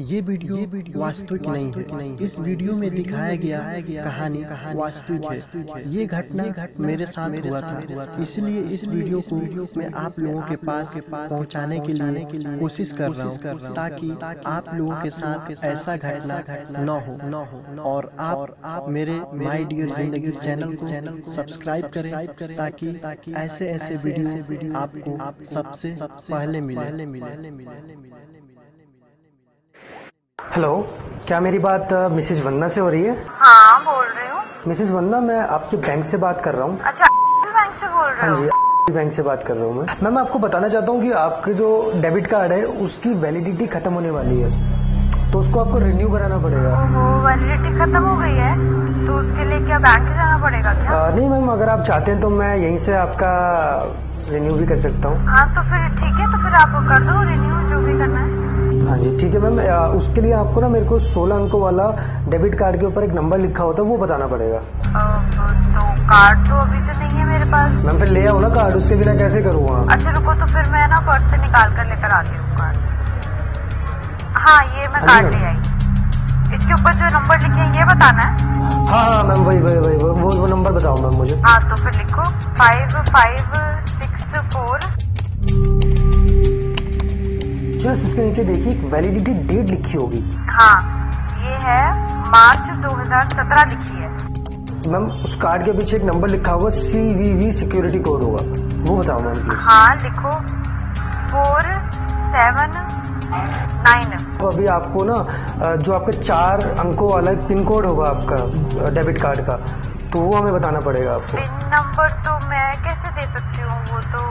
ये वीडियो ये वीडियो वास्तविक नहीं है। नहीं इस वीडियो में दिखाया गया कहानी कहानी वास्तविक है। ये घटना मेरे साथ हुआ था। इसलिए इस वीडियो को मैं आप लोगों के पास पहुँचाने के लिए कोशिश कर रहा हूँ ताकि आप लोगों के साथ ऐसा घटना न हो। न हो। और आप आप मेरे माई डियर ज़िंदगी चैनल को सब्सक्राइब करें ताकि ऐसे ऐसे वीडियो आपको आप सबसे पहले मिले। हेलो क्या मेरी बात मिसेज वंदना से हो रही है? हाँ बोल रही हूँ। मिसेज वंदना मैं आपके बैंक से बात कर रहा हूँ। अच्छा बैंक से बोल रहे हाँ जी बैंक से बात कर रहा हूँ मैं। मैम आपको बताना चाहता हूँ कि आपके जो डेबिट कार्ड है उसकी वैलिडिटी खत्म होने वाली है। तो उसको आपको रिन्यू कराना पड़ेगा। ओहो वैलिडिटी खत्म हो गई है? तो उसके लिए क्या बैंक जाना पड़ेगा क्या? आ, नहीं मैम अगर आप चाहते हैं तो मैं यहीं से आपका रिन्यू भी कर सकता हूँ। हाँ तो फिर ठीक है तो फिर आप कर दो रिन्यू जो भी करना है। हाँ जी ठीक है मैम। उसके लिए आपको ना मेरे को 16 अंकों वाला डेबिट कार्ड के ऊपर एक नंबर लिखा होता है वो बताना पड़ेगा। तो कार्ड तो अभी तो नहीं है मेरे पास। मैम फिर ले आओ ना कार्ड उसके बिना कैसे करूँ अच्छा रुको तो फिर मैं ना पर्स से निकाल कर लेकर आती हूँ कार्ड। हाँ ये मैं हाँ कार्ड ले आई। इसके ऊपर जो नंबर लिखे ये बताना है। हाँ हाँ मैम वही वही वही वो वो, वो नंबर बताओ मैम मुझे। हाँ तो फिर लिखो। Five five six four just उसके नीचे देखिए एक वैलिडिटी डेट लिखी होगी। हाँ ये है मार्च 2017 लिखी है। मैम उस कार्ड के पीछे एक नंबर लिखा होगा C V V security code होगा। वो बताओ मैम हाँ लिखो। Four seven nine. तो अभी आपको ना जो आपका चार अंकों वाला पिन कोड होगा आपका डेबिट कार्ड का तो वो हमें बताना पड़ेगा आपको। पिन नंबर तो मैं कैसे दे सकती हूँ? वो तो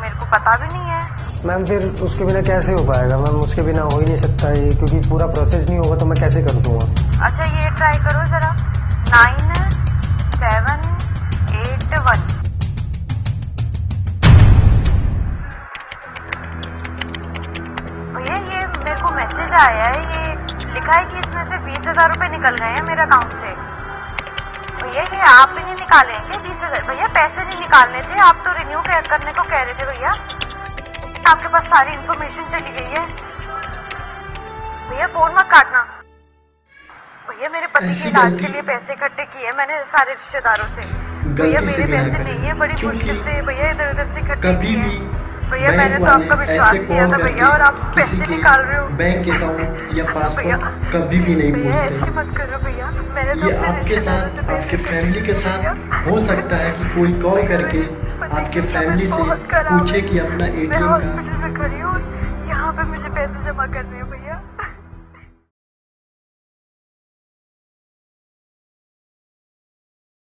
मेरे को पता भी नहीं है। मैम, फिर उसके बिना कैसे हो पाएगा? मैम, उसके बिना हो ही नहीं सकता ये, क्योंकि पूरा प्रोसेस नहीं होगा तो मैं कैसे कर दूँगा? अच्छा ये ट्राई करो जरा। नाइन सेवन एट वन भैया, ये मेरे को मैसेज आया है, ये लिखा है कि इसमें से बीस हज़ार रूपए निकल गए हैं मेरे अकाउंट से। भैया, ये आप ही नहीं निकालेंगे, बीस हज़ार। भैया, पैसे नहीं निकालने थे, आप तो रिन्यू करने को कह रहे थे भैया। आपके पास सारी इन्फॉर्मेशन चली गई है। भैया फ़ोन मत काटना। भैया मेरे पति के इलाज के लिए पैसे इकट्ठे किए मैंने सारे रिश्तेदारों से। भैया मेरे पैसे नहीं है बड़ी मुश्किल से भैया इधर उधर से इकट्ठे किए भैया मैंने तो आपका विश्वास किया था भैया और आप पैसे निकाल रहे हो। बैंक अकाउंट या पासवर्ड कभी भी नहीं पूछते। मत करो भैया। मैंने तो आपके साथ आपके फैमिली के साथ हो सकता है कि कोई कॉल करके आपके फैमिली से पूछे कि अपना एटीएम का